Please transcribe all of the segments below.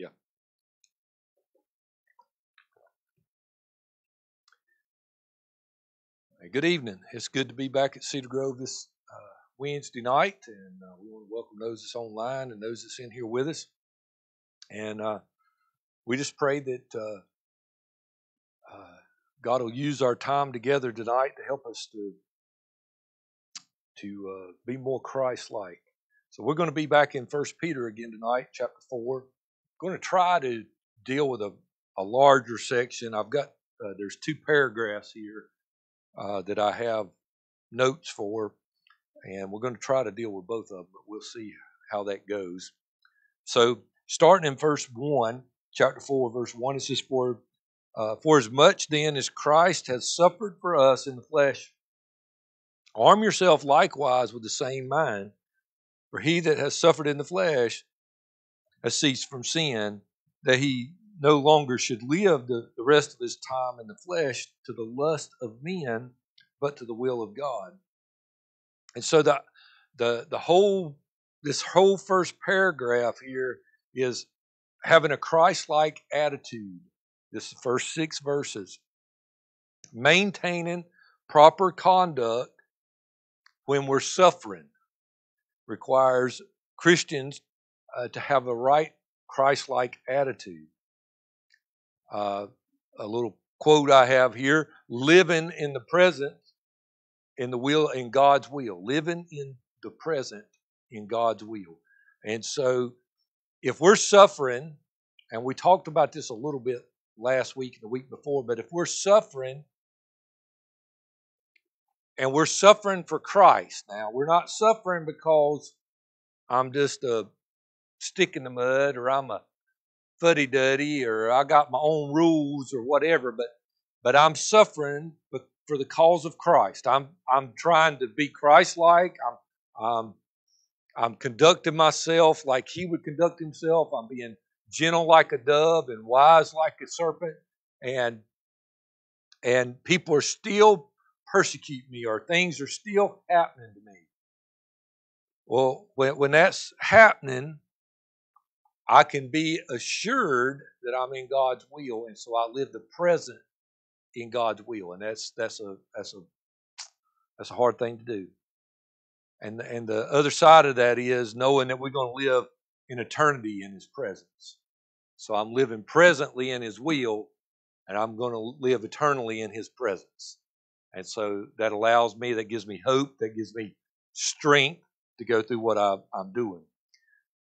Yeah. Hey, good evening. It's good to be back at Cedar Grove this uh, Wednesday night, and uh, we want to welcome those that's online and those that's in here with us. And uh, we just pray that uh, uh, God will use our time together tonight to help us to to uh, be more Christ-like. So we're going to be back in First Peter again tonight, chapter four going to try to deal with a, a larger section. I've got there's two paragraphs here uh, that I have notes for, and we're going to try to deal with both of them, but we'll see how that goes. So, starting in verse 1, chapter 4, verse 1, it says, For, uh, for as much then as Christ has suffered for us in the flesh, arm yourself likewise with the same mind. For he that has suffered in the flesh has ceased from sin, that he no longer should live the, the rest of his time in the flesh to the lust of men, but to the will of God. And so the the the whole this whole first paragraph here is having a Christ-like attitude. This first six verses. Maintaining proper conduct when we're suffering requires Christians uh, to have the right Christ-like attitude. Uh, a little quote I have here living in the present, in the will, in God's will. Living in the present, in God's will. And so, if we're suffering, and we talked about this a little bit last week and the week before, but if we're suffering, and we're suffering for Christ now, we're not suffering because I'm just a stick in the mud or I'm a fuddy duddy or I got my own rules or whatever, but but I'm suffering for the cause of Christ. I'm I'm trying to be Christ-like. I'm I'm I'm conducting myself like He would conduct Himself. I'm being gentle like a dove and wise like a serpent, and and people are still persecuting me or things are still happening to me. Well, when, when that's happening, I can be assured that I'm in God's will, and so I live the present in God's will, and that's that's a that's a that's a hard thing to do. And and the other side of that is knowing that we're going to live in eternity in His presence. So I'm living presently in His will, and I'm going to live eternally in His presence. And so that allows me, that gives me hope, that gives me strength to go through what I, I'm doing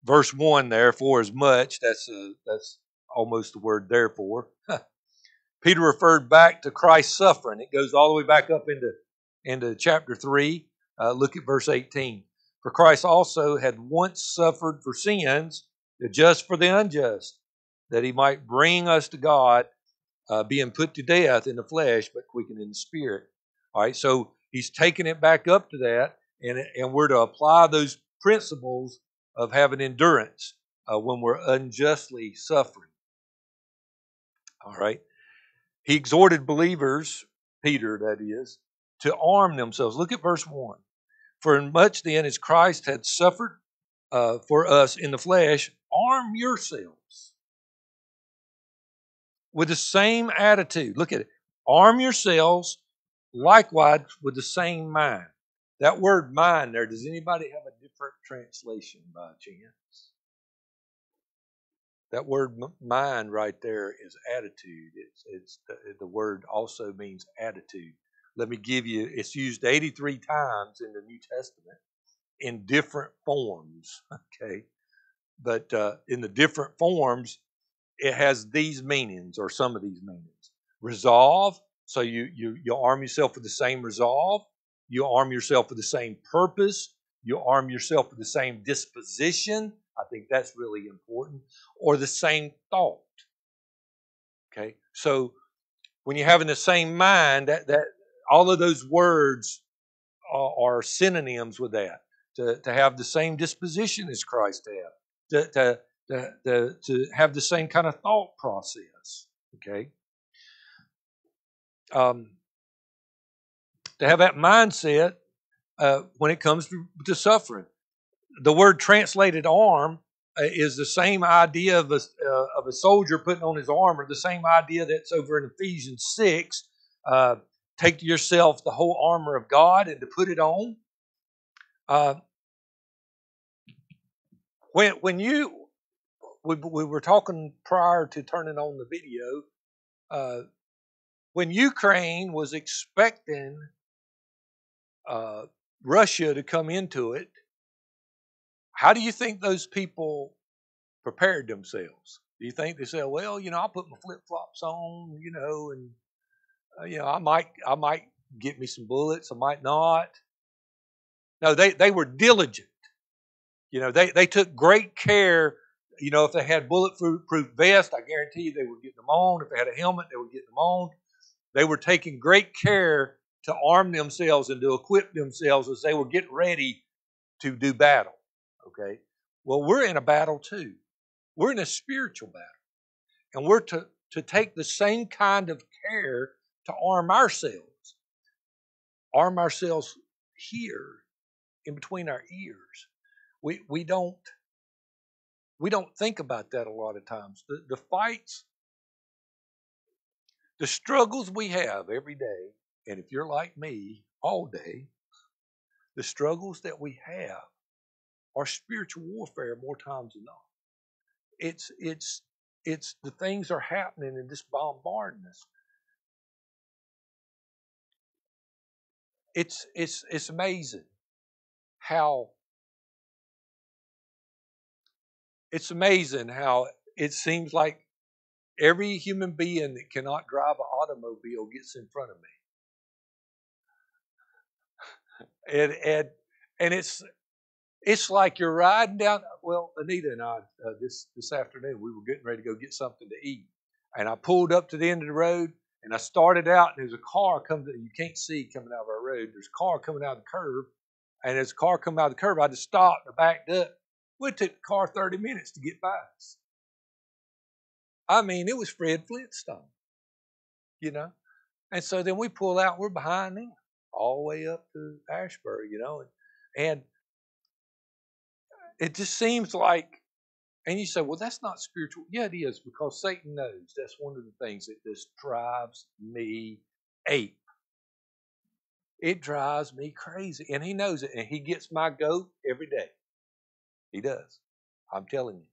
verse 1 therefore as much. That's a, that's almost the word therefore. Peter referred back to christ's suffering. It goes all the way back up into into chapter 3 uh, look at verse 18 for christ also had once suffered for sins the just for the unjust that he might bring us to god uh, being put to death in the flesh but quickened in the spirit. All right so he's taking it back up to that and, and we're to apply those principles of having endurance uh, when we're unjustly suffering. All right. He exhorted believers, Peter that is, to arm themselves. Look at verse 1. For in much then as Christ had suffered uh, for us in the flesh, arm yourselves with the same attitude. Look at it. Arm yourselves likewise with the same mind. That word mind there, does anybody have a different translation by chance? That word mind right there is attitude. It's, it's the, the word also means attitude. Let me give you, it's used 83 times in the New Testament in different forms, okay? But uh, in the different forms, it has these meanings or some of these meanings. Resolve, so you, you, you arm yourself with the same resolve you arm yourself with the same purpose. You arm yourself with the same disposition. I think that's really important. Or the same thought. Okay? So when you're having the same mind, that, that all of those words are, are synonyms with that. To, to have the same disposition as Christ had. To, to, to, to, to have the same kind of thought process. Okay? Um, to have that mindset uh, when it comes to, to, suffering. The word translated arm uh, is the same idea of a, uh, of a soldier putting on his armor, the same idea that's over in Ephesians 6. Uh, take to yourself the whole armor of God and to put it on. Uh, when when you we, we were talking prior to turning on the video, when Ukraine was expecting uh, Russia to come into it, how do you think those people prepared themselves? Do you think they said, "Well, you know, I'll put my flip flops on, you know, and uh, you know, I might, I might get me some bullets, I might not." No, they they were diligent. You know, they they took great care. You know, if they had bulletproof vest, I guarantee you they were getting them on. If they had a helmet, they were getting them on. They were taking great care to arm themselves and to equip themselves as they were getting ready to do battle. Okay? Well, we're in a battle too. We're in a spiritual battle. And we're to, to take the same kind of care to arm ourselves. Arm ourselves here in between our ears. We, we don't we don't think about that a lot of times. The, the fights, the struggles we have every day, and if you're like me all day, the struggles that we have are spiritual warfare more times than not. It's it's it's the things are happening and just bombarding us. It's it's it's amazing how it's amazing how it seems like every human being that cannot drive an automobile gets in front of me. And and and it's it's like you're riding down. Well, Anita and I uh, this this afternoon we were getting ready to go get something to eat, and I pulled up to the end of the road, and I started out, and there's a car coming you can't see coming out of our road. There's a car coming out of the curve. and as the car coming out of the curve, I just stopped and backed up. Well, it took the car 30 minutes to get by us. I mean, it was Fred Flintstone, you know. And so then we pull out, we're behind them all the way up to Asheboro, you know. And, and it just seems like, and you say, well, that's not spiritual. Yeah, it is because Satan knows that's one of the things that just drives me ape. It drives me crazy. And he knows it. And he gets my goat every day. He does. I'm telling you.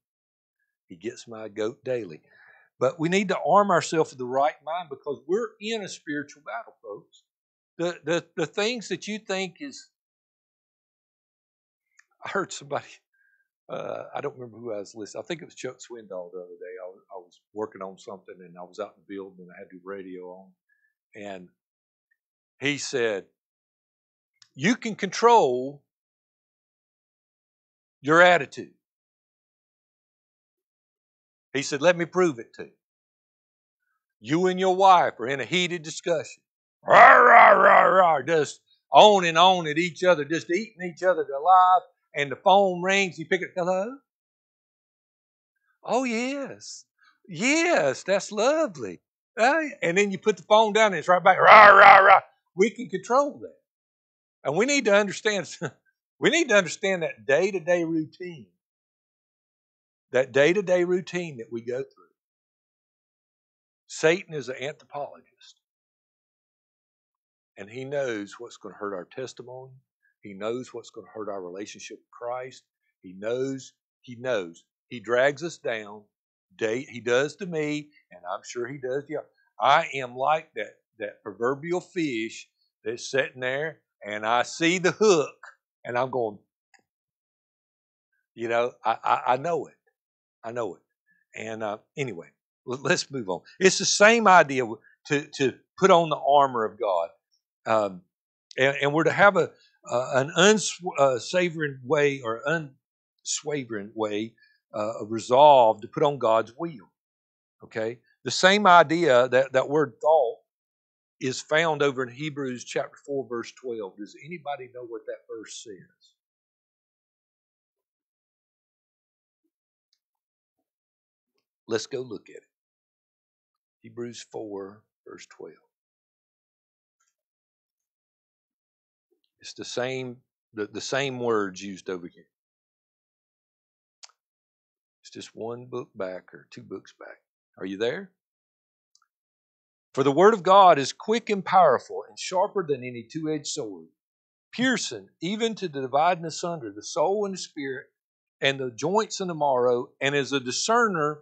He gets my goat daily. But we need to arm ourselves with the right mind because we're in a spiritual battle, folks. The, the, the things that you think is. I heard somebody uh, I don't remember who I was listening. I think it was Chuck Swindoll the other day. I was, I was working on something and I was out in the building and I had the radio on. And he said, You can control your attitude. He said, Let me prove it to you. You and your wife are in a heated discussion. Rah, rah, rah, rah, just on and on at each other, just eating each other alive and the phone rings, you pick it, hello? Oh, yes. Yes, that's lovely. And then you put the phone down and it's right back, rah, rah, rah. We can control that. And we need to understand, we need to understand that day to day routine. That day to day routine that we go through. Satan is an anthropologist. And he knows what's going to hurt our testimony. He knows what's going to hurt our relationship with Christ. He knows, he knows. He drags us down. He does to me, and I'm sure he does to you. I am like that, that proverbial fish that's sitting there, and I see the hook, and I'm going, you know, I, I, I know it. I know it. And uh, anyway, let's move on. It's the same idea to, to put on the armor of God. Um, and, and, we're to have a, uh, an unsavoring way or unswavering way uh, of resolve to put on God's will. Okay? The same idea, that, that word thought, is found over in Hebrews chapter 4, verse 12. Does anybody know what that verse says? Let's go look at it. Hebrews 4, verse 12. It's the same the, the same words used over here. It's just one book back or two books back. Are you there? For the word of God is quick and powerful and sharper than any two edged sword, piercing even to the dividing asunder the soul and the spirit and the joints and the marrow, and is a discerner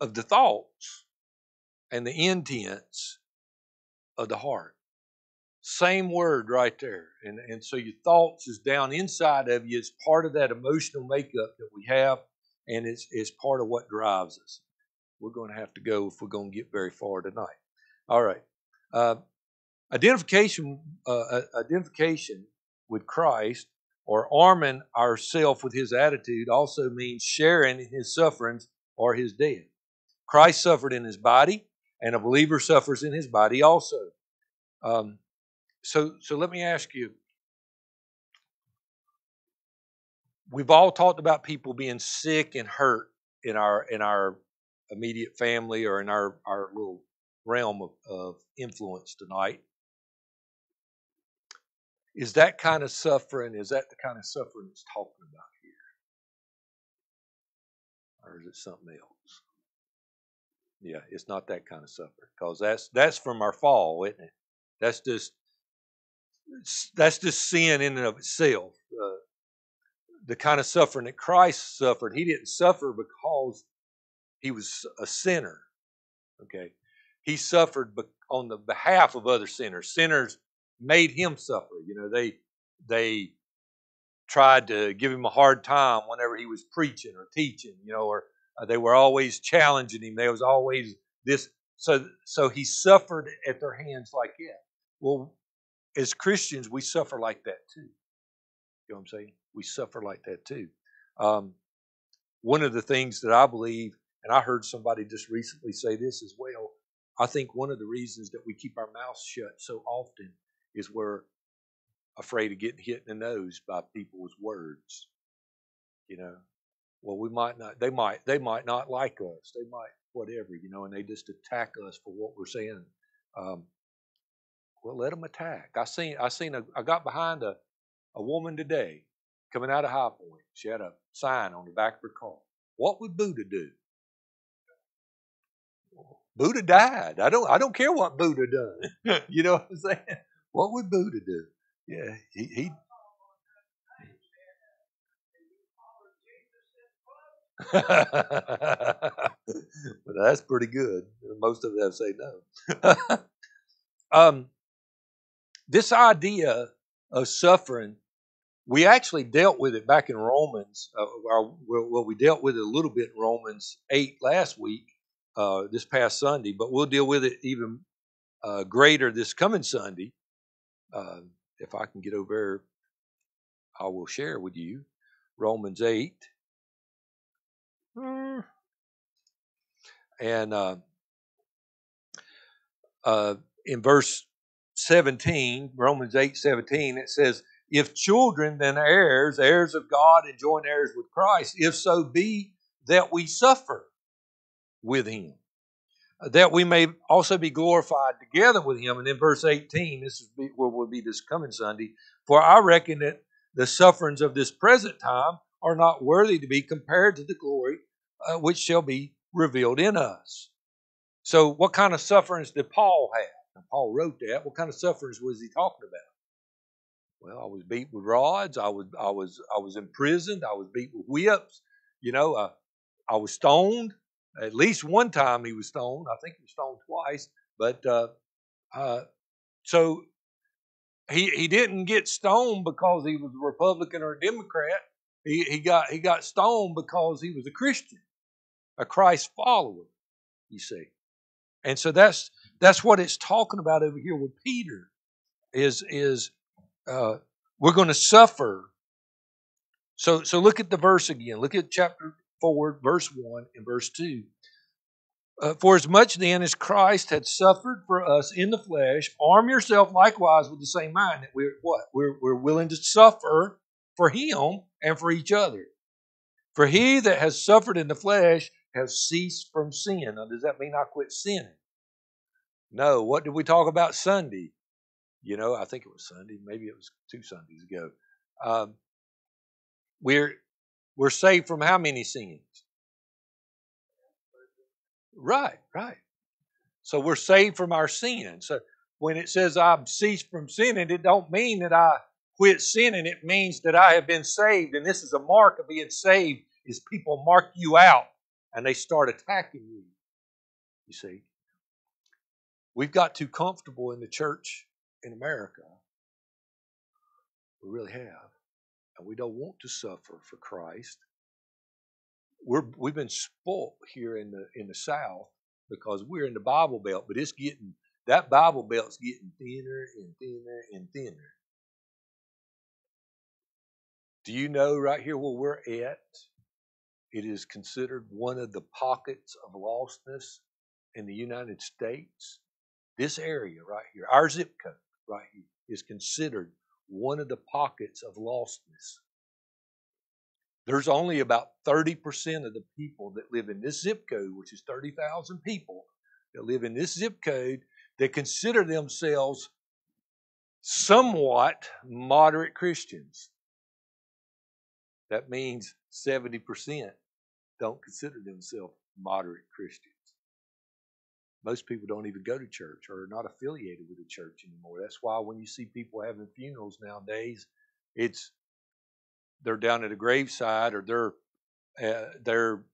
of the thoughts and the intents of the heart. Same word right there. And, and so your thoughts is down inside of you. It's part of that emotional makeup that we have, and it's, it's part of what drives us. We're going to have to go if we're going to get very far tonight. All right. Uh, identification, uh, identification with Christ or arming ourselves with his attitude also means sharing in his sufferings or his death. Christ suffered in his body, and a believer suffers in his body also. Um, so, so let me ask you. We've all talked about people being sick and hurt in our in our immediate family or in our, our little realm of, of influence tonight. Is that kind of suffering, is that the kind of suffering it's talking about here? Or is it something else? Yeah, it's not that kind of suffering because that's that's from our fall, isn't it? That's just that's just sin in and of itself. Uh, the kind of suffering that Christ suffered, he didn't suffer because he was a sinner. Okay, he suffered on the behalf of other sinners. Sinners made him suffer. You know, they they tried to give him a hard time whenever he was preaching or teaching. You know, or uh, they were always challenging him. There was always this. So so he suffered at their hands like that. Well, as Christians, we suffer like that too. You know what I'm saying? We suffer like that too. Um, one of the things that I believe, and I heard somebody just recently say this as well. I think one of the reasons that we keep our mouths shut so often is we're afraid of getting hit in the nose by people's words. You know, well, we might not. They might. They might not like us. They might whatever. You know, and they just attack us for what we're saying. Um, well, let them attack. I seen. I seen. A, I got behind a a woman today coming out of High Point. She had a sign on the back of her car. What would Buddha do? Buddha died. I don't. I don't care what Buddha done. you know what I'm saying? What would Buddha do? Yeah, he, he but that's pretty good. Most of them say no. um, this idea of suffering, we actually dealt with it back in Romans. Uh, our, well, we dealt with it a little bit in Romans 8 last week, uh, this past Sunday, but we'll deal with it even uh, greater this coming Sunday. Uh, if I can get over there, I will share with you Romans 8. Hmm. And uh, uh, in verse 17, Romans 8 17, it says, If children, then heirs, heirs of God, and joint heirs with Christ, if so be that we suffer with him, that we may also be glorified together with him. And in verse 18, this is where we'll be this coming Sunday. For I reckon that the sufferings of this present time are not worthy to be compared to the glory uh, which shall be revealed in us. So, what kind of sufferings did Paul have? And Paul wrote that. What kind of sufferings was he talking about? Well, I was beat with rods. I was, I was, I was imprisoned. I was beat with whips. You know, uh, I was stoned. At least one time he was stoned. I think he was stoned twice. But uh, uh, so he he didn't get stoned because he was a Republican or a Democrat. He he got he got stoned because he was a Christian, a Christ follower. You see, and so that's that's what it's talking about over here with Peter. Is is uh, we're going to suffer. So so look at the verse again. Look at chapter 4, verse 1 and verse 2. Uh, for as much then as Christ had suffered for us in the flesh, arm yourself likewise with the same mind that we're what? We're, we're willing to suffer for him and for each other. For he that has suffered in the flesh has ceased from sin. Now, does that mean I quit sinning? No. What did we talk about Sunday? You know, I think it was Sunday. Maybe it was two Sundays ago. Um, we're we're saved from how many sins? Right, right. So we're saved from our sin. So when it says I've ceased from sinning, it don't mean that I quit sinning. It means that I have been saved. And this is a mark of being saved is people mark you out and they start attacking you. You see. We've got too comfortable in the church in America. We really have. And we don't want to suffer for Christ. We're, we've been spoilt here in the in the South because we're in the Bible Belt, but it's getting that Bible Belt's getting thinner and thinner and thinner. Do you know right here where we're at? It is considered one of the pockets of lostness in the United States. This area right here, our zip code right here, is considered one of the pockets of lostness. There's only about 30% of the people that live in this zip code, which is 30,000 people that live in this zip code, that consider themselves somewhat moderate Christians. That means 70% don't consider themselves moderate Christians. Most people don't even go to church or are not affiliated with the church anymore. That's why when you see people having funerals nowadays, it's they're down at a graveside or they're uh, they're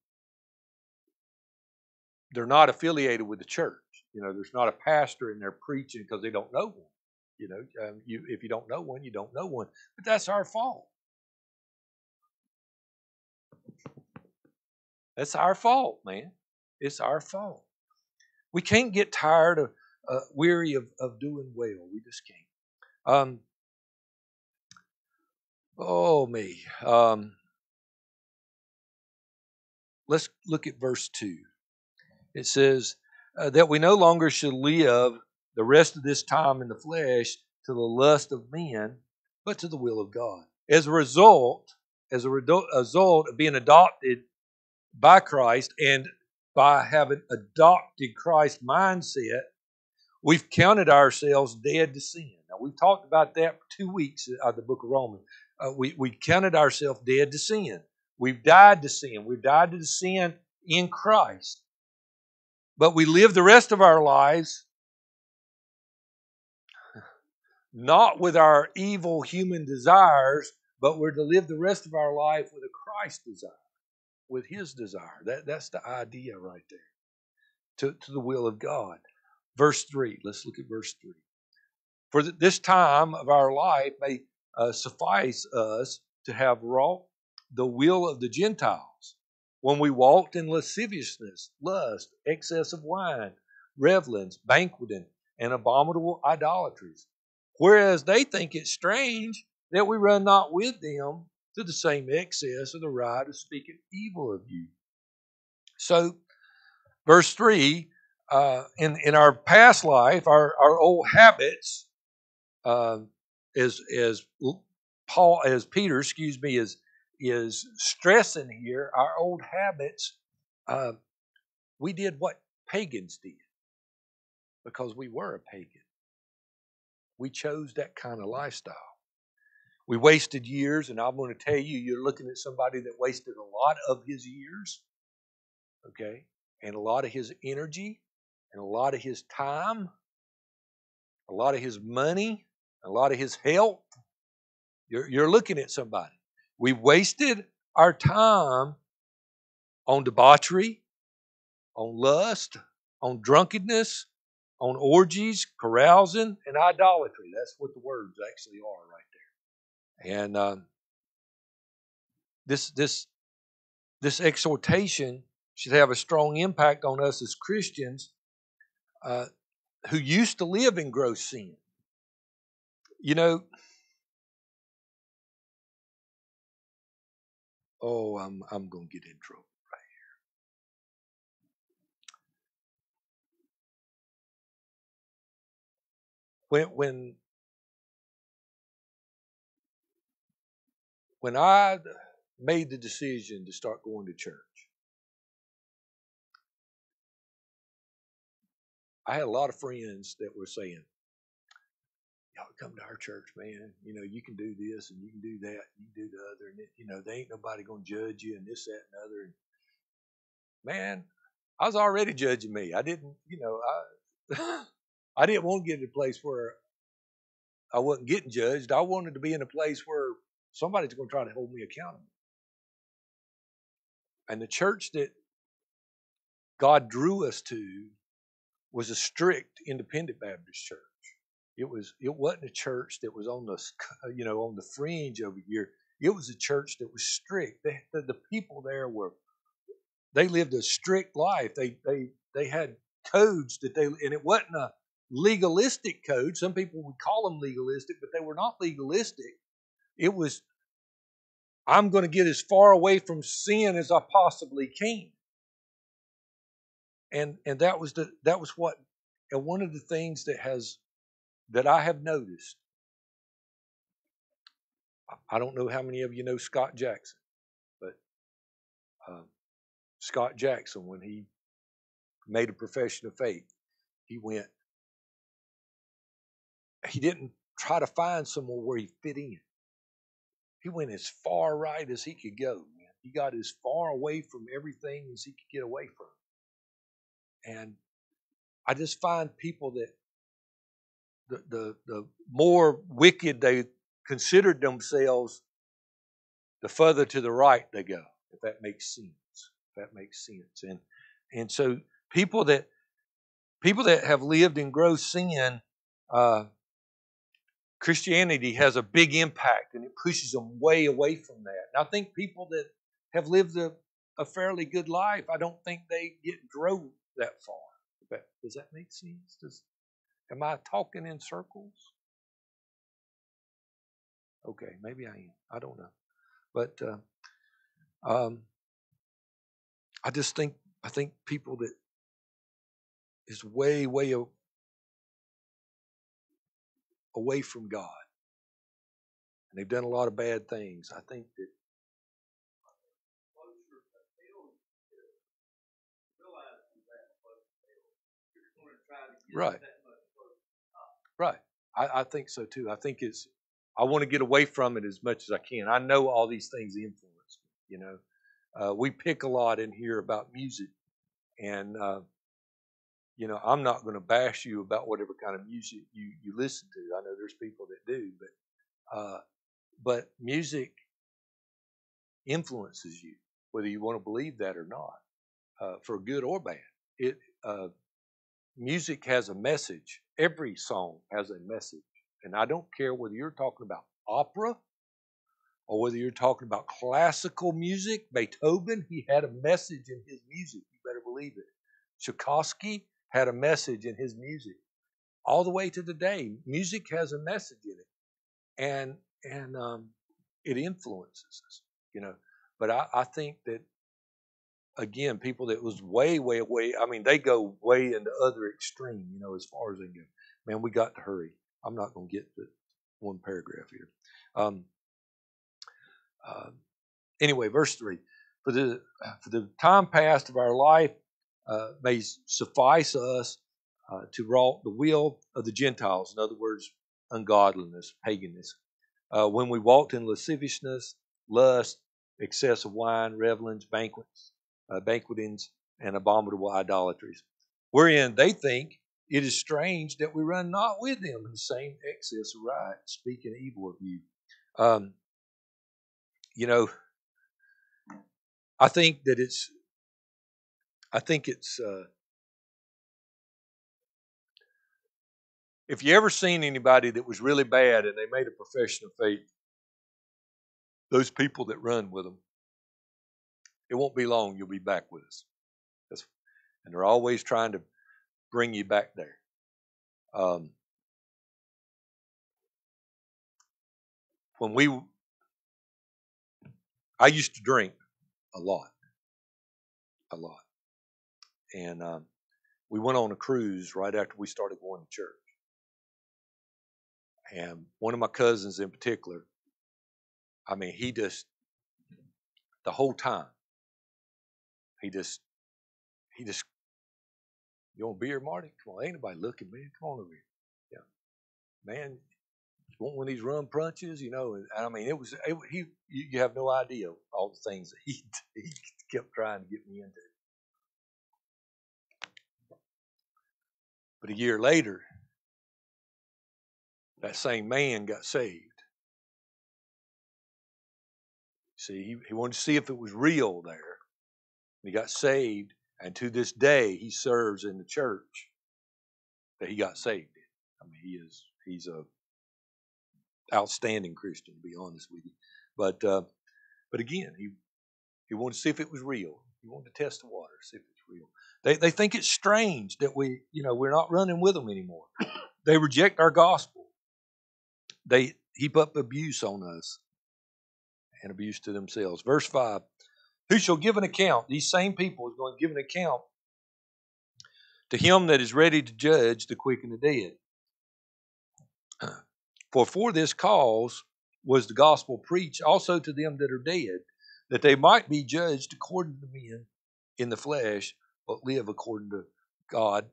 they're not affiliated with the church. You know, there's not a pastor in there preaching because they don't know one. You know, um, you if you don't know one, you don't know one. But that's our fault. That's our fault, man. It's our fault. We can't get tired of, uh, weary of, of doing well. We just can't. Um, oh, me. Um, let's look at verse 2. It says, uh, That we no longer should live the rest of this time in the flesh to the lust of men, but to the will of God. As a result, as a result of being adopted by Christ and by having adopted Christ's mindset, we've counted ourselves dead to sin. Now, we've talked about that for two weeks of the book of Romans. Uh, we, we counted ourselves dead to sin. We've died to sin. We've died to sin in Christ. But we live the rest of our lives not with our evil human desires, but we're to live the rest of our life with a Christ desire with his desire. That, that's the idea right there. To, to the will of God. Verse 3. Let's look at verse 3. For this time of our life may uh, suffice us to have wrought the will of the Gentiles when we walked in lasciviousness, lust, excess of wine, revelings, banqueting, and abominable idolatries. Whereas they think it strange that we run not with them to the same excess of the right of speaking evil of you. So, verse 3 uh, in, in our past life, our, our old habits, uh, as, as Paul, as Peter, excuse me, is, is stressing here, our old habits, uh, we did what pagans did because we were a pagan. We chose that kind of lifestyle. We wasted years, and I'm going to tell you, you're looking at somebody that wasted a lot of his years, okay, and a lot of his energy, and a lot of his time, a lot of his money, a lot of his health. You're, you're looking at somebody. We wasted our time on debauchery, on lust, on drunkenness, on orgies, carousing, and idolatry. That's what the words actually are right and uh, this this this exhortation should have a strong impact on us as Christians uh, who used to live in gross sin. You know, oh, I'm I'm going to get in trouble right here. When when when I made the decision to start going to church, I had a lot of friends that were saying, Y'all come to our church, man. You know, you can do this and you can do that, and you can do the other, and it, you know, they ain't nobody gonna judge you and this, that, and other. And man, I was already judging me. I didn't, you know, I I didn't want to get to a place where I wasn't getting judged. I wanted to be in a place where somebody's going to try to hold me accountable. And the church that God drew us to was a strict independent Baptist church. It was it wasn't a church that was on the uh, you know on the fringe over here. It was a church that was strict. The, the people there were they lived a strict life. They they they had codes that they and it wasn't a legalistic code. Some people would call them legalistic, but they were not legalistic. It was I'm going to get as far away from sin as I possibly can. And and that was the that was what and one of the things that has that I have noticed. I don't know how many of you know Scott Jackson, but um, Scott Jackson, when he made a profession of faith, he went, he didn't try to find somewhere where he fit in. He went as far right as he could go, man. He got as far away from everything as he could get away from. And I just find people that the, the, the more wicked they considered themselves, the further to the right they go, if that makes sense If that makes sense. And and so people that people that have lived in gross sin, uh, Christianity has a big impact, and it pushes them way away from that. And I think people that have lived a, a fairly good life, I don't think they get drove that far. But does that make sense? Does am I talking in circles? Okay, maybe I am. I don't know, but uh, um, I just think I think people that is way way away from God and they've done a lot of bad things. I think that Right. Right. I, I, think so too. I think it's I want to get away from it as much as I can. I know all these things influence me, you know. Uh, we pick a lot in here about music, and uh, you know I'm not going to bash you about whatever kind of music you you listen to. I know there's people that do, but uh, but music influences you, whether you want to believe that or not, uh, for good or bad. It uh, music has a message. Every song has a message, and I don't care whether you're talking about opera or whether you're talking about classical music, Beethoven, he had a message in his music. You better believe it. Tchaikovsky had a message in his music. All the way to today, music has a message in it, and and um, it influences us, you know. But I, I think that again, people that was way, way, way. I mean, they go way in the other extreme, you know, as far as they go. Man, we got to hurry. I'm not going to get to one paragraph here. Um, uh, anyway, verse 3 For the, for the time past of our life may suffice us uh, to wrought the will of the Gentiles, in other words, ungodliness, paganism. Uh, when we walked in lasciviousness, lust, excess of wine, revelings, banquets, uh, banquetings, and abominable idolatries, wherein they think it is strange that we run not with them in the same excess of riot, speaking evil of you. Um, you know, I think that it's, I think it's, uh, if you ever seen anybody that was really bad and they made a profession of faith, those people that run with them, it won't be long you'll be back with us. That's, and they're always trying to bring you back there. Um, when we I used to drink a lot, a lot, and um, we went on a cruise right after we started going to church. And one of my cousins in particular, I mean, he just the whole time, he just he just you want beer, Marty? Come on, ain't nobody looking, man. Come on over here. Yeah, man want one of these rum punches, you know. And, I mean, it was it, he. You have no idea all the things that he he kept trying to get me into. But a year later, that same man got saved. See, he, he wanted to see if it was real there. He got saved, and to this day, he serves in the church that he got saved in. I mean, he is he's a outstanding Christian, to be honest with you. But uh, but again, he he wanted to see if it was real. He wanted to test the water, see if it's real. They they think it's strange that we you know we're not running with them anymore. They reject our gospel. They heap up abuse on us and abuse to themselves. Verse five: Who shall give an account? These same people is going to give an account to him that is ready to judge the quick and the dead. For for this cause was the gospel preached also to them that are dead, that they might be judged according to men in the flesh, but live according to God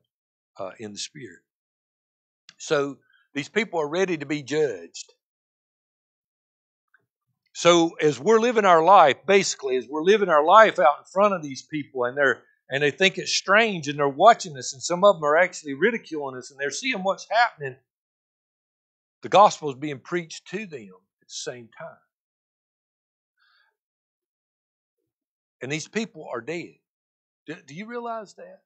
uh, in the spirit. So these people are ready to be judged. So as we're living our life, basically, as we're living our life out in front of these people, and they're and they think it's strange, and they're watching us, and some of them are actually ridiculing us, and they're seeing what's happening. The gospel is being preached to them at the same time. And these people are dead. Do, do you realize that?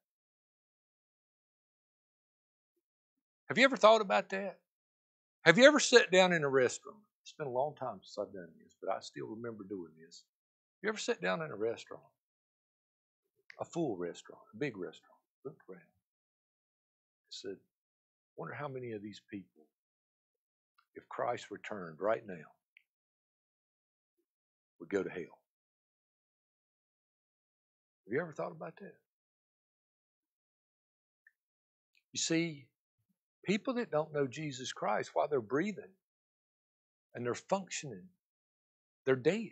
Have you ever thought about that? Have you ever sat down in a restaurant? It's been a long time since I've done this, but I still remember doing this. Have you ever sat down in a restaurant? A full restaurant, a big restaurant, looked around. And said, wonder how many of these people if Christ returned right now, would go to hell. Have you ever thought about that? You see, people that don't know Jesus Christ while they're breathing and they're functioning, they're dead.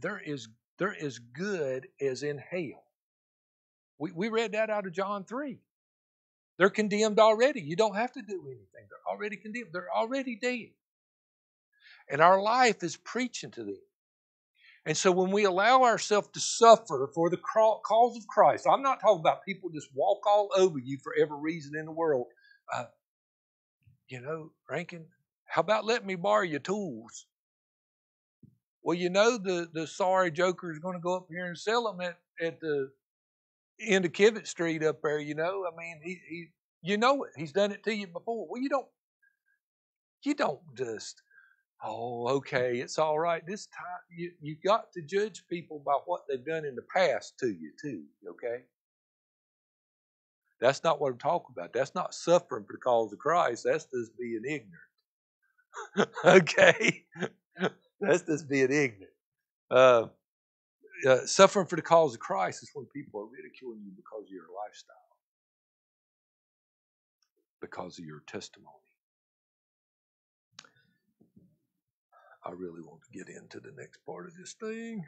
They're as, they're as good as in hell. We, we read that out of John 3. They're condemned already. You don't have to do anything. They're already condemned. They're already dead. And our life is preaching to them. And so when we allow ourselves to suffer for the cause of Christ, I'm not talking about people just walk all over you for every reason in the world. Uh, you know, Rankin, how about let me borrow your tools? Well, you know the, the sorry joker is going to go up here and sell them at, at the end of Kivett Street up there, you know. I mean, he, he you know it. He's done it to you before. Well, you don't you don't just oh okay, it's all right. This time you you got to judge people by what they've done in the past to you too, okay? That's not what I'm talking about. That's not suffering for the cause of Christ. That's just being ignorant. okay? That's just being ignorant. Uh, uh, suffering for the cause of Christ is when people are ridiculing you because of your lifestyle, because of your testimony. I really want to get into the next part of this thing.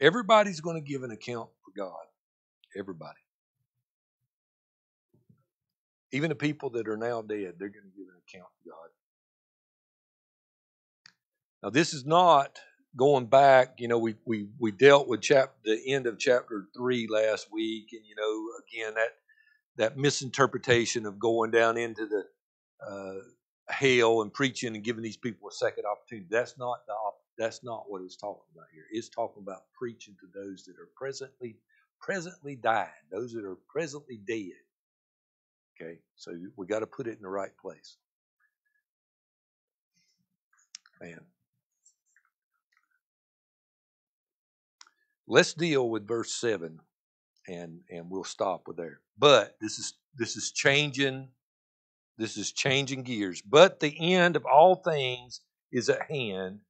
Everybody's going to give an account for God. Everybody. Even the people that are now dead, they're going to give an account to God. Now, this is not going back. You know, we we we dealt with chap the end of chapter three last week, and you know, again that that misinterpretation of going down into the uh, hell and preaching and giving these people a second opportunity. That's not the that's not what it's talking about here. It's talking about preaching to those that are presently presently dying, those that are presently dead. Okay, so we got to put it in the right place. Man, Let's deal with verse 7 and and we'll stop with there. But this is this is changing this is changing gears. But the end of all things is at hand.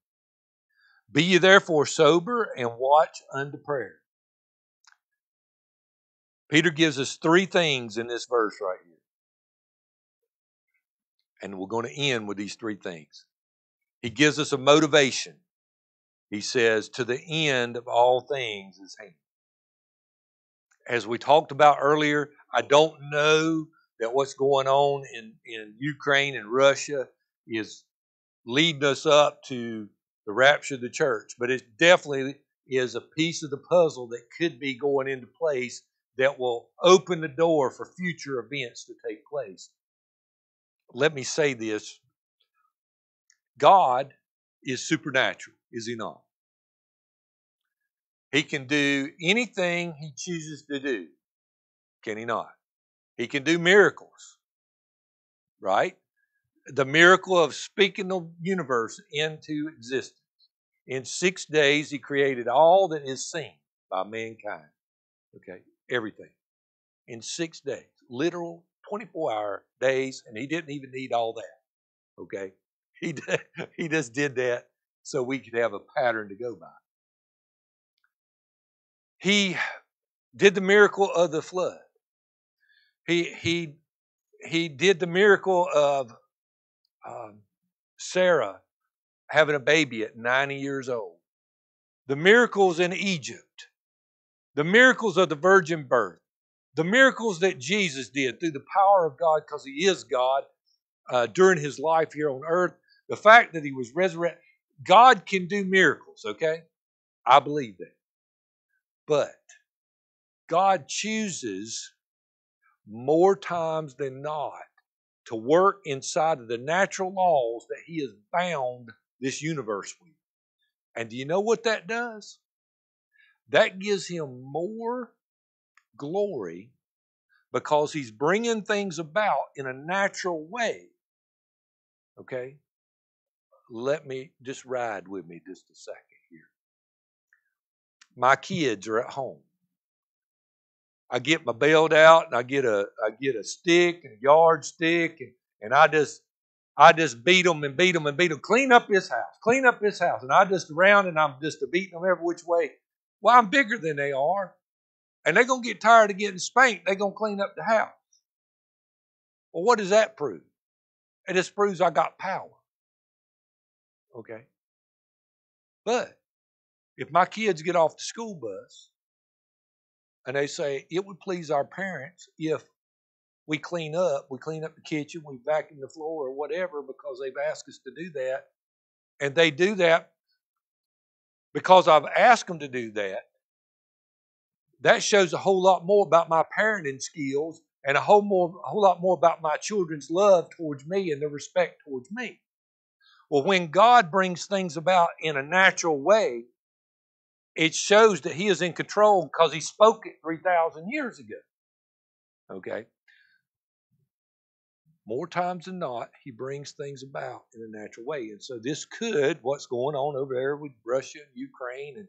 Be ye therefore sober and watch unto prayer. Peter gives us three things in this verse right here. And we're going to end with these three things. He gives us a motivation. He says, To the end of all things is hand. As we talked about earlier, I don't know that what's going on in, in Ukraine and Russia is leading us up to the rapture of the church, but it definitely is a piece of the puzzle that could be going into place that will open the door for future events to take place. Let me say this God is supernatural, is He not? He can do anything He chooses to do, can He not? He can do miracles, right? The miracle of speaking the universe into existence. In six days, He created all that is seen by mankind. Okay, everything. In six days, literal 24 hour days, and He didn't even need all that. Okay, He, did, he just did that so we could have a pattern to go by. He did the miracle of the flood. He he he did the miracle of um, Sarah having a baby at 90 years old. The miracles in Egypt. The miracles of the virgin birth. The miracles that Jesus did through the power of God, because He is God, uh, during His life here on earth. The fact that He was resurrected. God can do miracles, okay? I believe that. But God chooses more times than not to work inside of the natural laws that He has bound this universe with. And do you know what that does? That gives Him more glory because He's bringing things about in a natural way. Okay? Let me just ride with me just a second here. My kids are at home. I get my belt out and I get a I get a stick and a yardstick and, and I just I just beat them and beat them and beat them. Clean up this house. Clean up this house. And I just around and I'm just beating them every which way. Well, I'm bigger than they are. And they're going to get tired of getting spanked. They're going to clean up the house. Well, what does that prove? It just proves I got power. Okay? But if my kids get off the school bus and they say it would please our parents if we clean up, we clean up the kitchen, we vacuum the floor or whatever because they've asked us to do that. And they do that because I've asked them to do that. That shows a whole lot more about my parenting skills and a whole more a whole lot more about my children's love towards me and their respect towards me. Well, when God brings things about in a natural way, it shows that he is in control because he spoke it 3,000 years ago. Okay? More times than not, he brings things about in a natural way. And so this could, what's going on over there with Russia and Ukraine, and,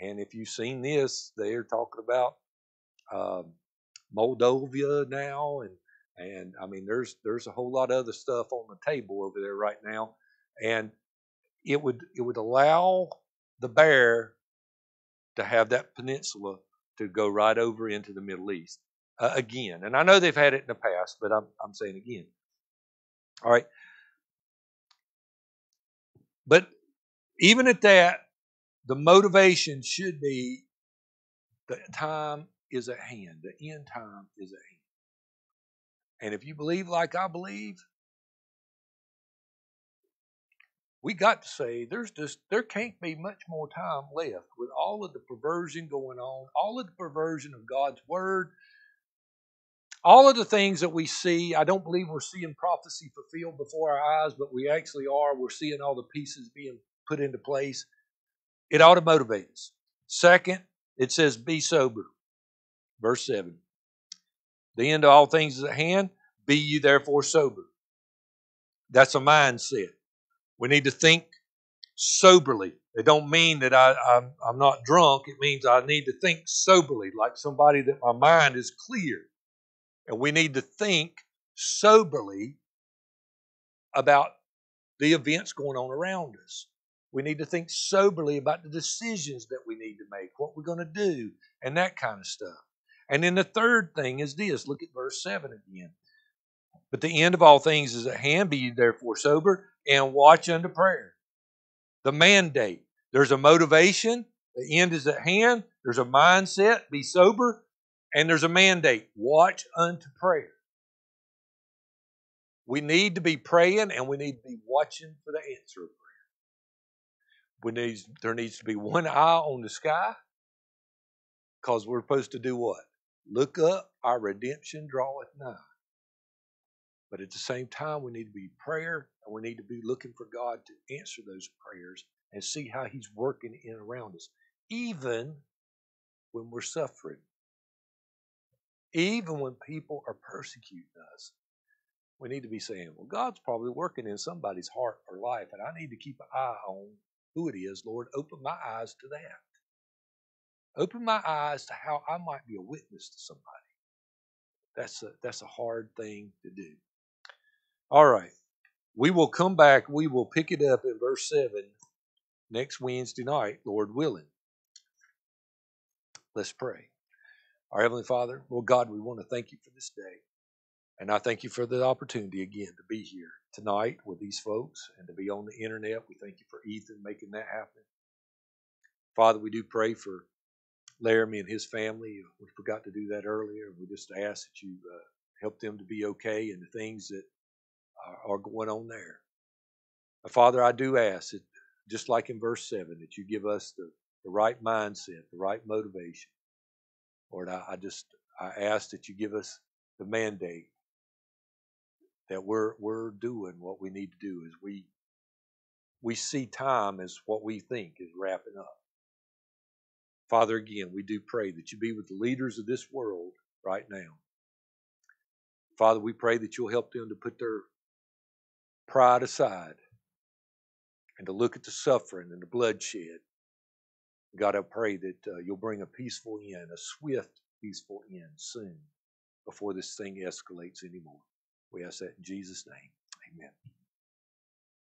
and if you've seen this, they're talking about um, Moldova now, and and I mean, there's there's a whole lot of other stuff on the table over there right now, and it would it would allow the bear to have that peninsula to go right over into the Middle East uh, again. And I know they've had it in the past, but I'm, I'm saying again. All right. But even at that, the motivation should be the time is at hand, the end time is at hand. And if you believe like I believe, we got to say there's just there can't be much more time left with all of the perversion going on, all of the perversion of God's word, all of the things that we see. I don't believe we're seeing prophecy fulfilled before our eyes, but we actually are. We're seeing all the pieces being put into place. It ought to motivate us. Second, it says, be sober. Verse 7. The end of all things is at hand. Be you therefore sober. That's a mindset. We need to think soberly. It don't mean that I, I'm, I'm not drunk. It means I need to think soberly, like somebody that my mind is clear. And we need to think soberly about the events going on around us. We need to think soberly about the decisions that we need to make, what we're going to do, and that kind of stuff. And then the third thing is this look at verse 7 again. But the end of all things is at hand. Be therefore sober and watch unto prayer. The mandate. There's a motivation. The end is at hand. There's a mindset. Be sober. And there's a mandate. Watch unto prayer. We need to be praying and we need to be watching for the answer of prayer. we needs, there needs to be one eye on the sky because we're supposed to do what? Look up, our redemption draweth nigh. But at the same time, we need to be prayer and we need to be looking for God to answer those prayers and see how He's working in and around us, even when we're suffering, even when people are persecuting us. We need to be saying, Well, God's probably working in somebody's heart or life, and I need to keep an eye on who it is. Lord, open my eyes to that. Open my eyes to how I might be a witness to somebody. That's a, that's a hard thing to do. All right. We will come back. We will pick it up in verse 7 next Wednesday night, Lord willing. Let's pray. Our Heavenly Father, Lord God, we want to thank you for this day. And I thank you for the opportunity again to be here tonight with these folks and to be on the internet. We thank you for Ethan making that happen. Father, we do pray for Laramie and his family. We forgot to do that earlier. We just ask that you uh, help them to be okay and the things that are, going on there. Father, I do ask that, just like in verse 7, that you give us the, the right mindset, the right motivation. Lord, I, I just I ask that you give us the mandate that we're we're doing what we need to do as we we see time as what we think is wrapping up. Father, again, we do pray that you be with the leaders of this world right now. Father, we pray that you'll help them to put their pride aside and to look at the suffering and the bloodshed. God, I pray that uh, you'll bring a peaceful end, a swift, peaceful end soon before this thing escalates anymore. We ask that in Jesus' name. Amen.